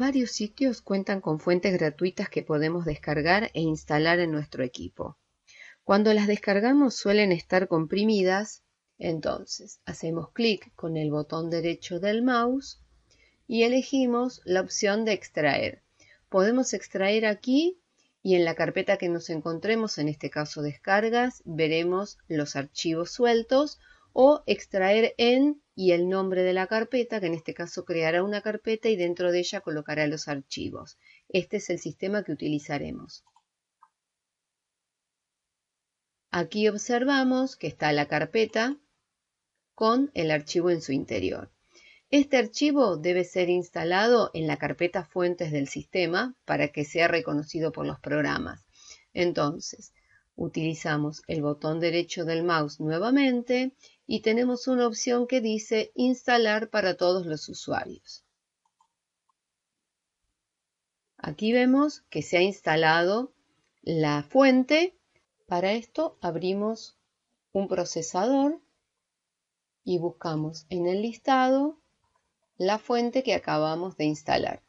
Varios sitios cuentan con fuentes gratuitas que podemos descargar e instalar en nuestro equipo. Cuando las descargamos suelen estar comprimidas, entonces hacemos clic con el botón derecho del mouse y elegimos la opción de extraer. Podemos extraer aquí y en la carpeta que nos encontremos, en este caso descargas, veremos los archivos sueltos o extraer en y el nombre de la carpeta, que en este caso creará una carpeta y dentro de ella colocará los archivos. Este es el sistema que utilizaremos. Aquí observamos que está la carpeta con el archivo en su interior. Este archivo debe ser instalado en la carpeta fuentes del sistema para que sea reconocido por los programas. Entonces, utilizamos el botón derecho del mouse nuevamente y tenemos una opción que dice instalar para todos los usuarios. Aquí vemos que se ha instalado la fuente. Para esto abrimos un procesador y buscamos en el listado la fuente que acabamos de instalar.